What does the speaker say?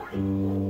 Bye.